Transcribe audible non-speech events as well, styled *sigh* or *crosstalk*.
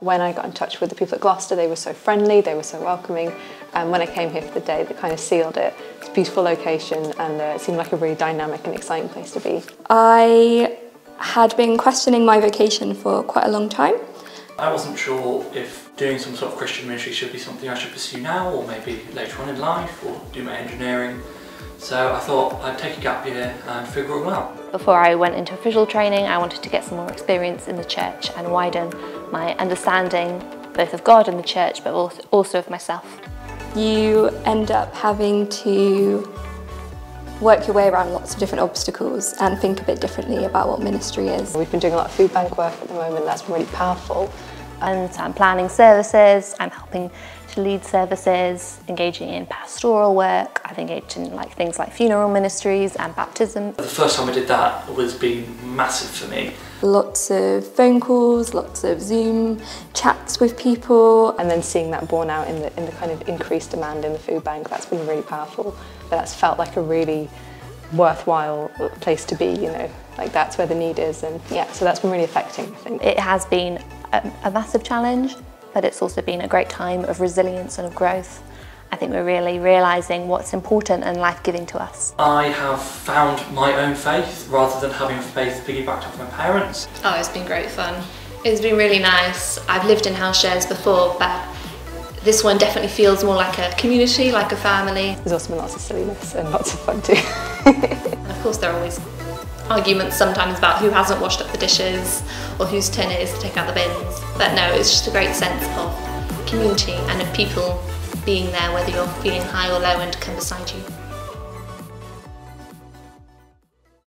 When I got in touch with the people at Gloucester, they were so friendly, they were so welcoming. And when I came here for the day, they kind of sealed it. It's a beautiful location and uh, it seemed like a really dynamic and exciting place to be. I had been questioning my vocation for quite a long time. I wasn't sure if doing some sort of Christian ministry should be something I should pursue now or maybe later on in life or do my engineering. So I thought I'd take a gap year and figure it all out. Before I went into official training, I wanted to get some more experience in the church and widen my understanding both of God and the church, but also of myself. You end up having to work your way around lots of different obstacles and think a bit differently about what ministry is. We've been doing a lot of food bank work at the moment, that's been really powerful. And I'm planning services, I'm helping to lead services, engaging in pastoral work, I've engaged in like things like funeral ministries and baptism. The first time I did that was been massive for me. Lots of phone calls, lots of Zoom chats with people. And then seeing that borne out in the, in the kind of increased demand in the food bank, that's been really powerful. But that's felt like a really worthwhile place to be, you know, like that's where the need is. And yeah, so that's been really affecting, I think. It has been a, a massive challenge, but it's also been a great time of resilience and of growth. I think we're really realising what's important and life-giving to us. I have found my own faith rather than having faith piggybacked off my parents. Oh, it's been great fun. It's been really nice. I've lived in house shares before, but this one definitely feels more like a community, like a family. There's also been lots of silliness and lots of fun too. and *laughs* of course there are always arguments sometimes about who hasn't washed up the dishes or whose turn it is to take out the bins. But no, it's just a great sense of community and of people being there whether you're feeling high or low and come beside you.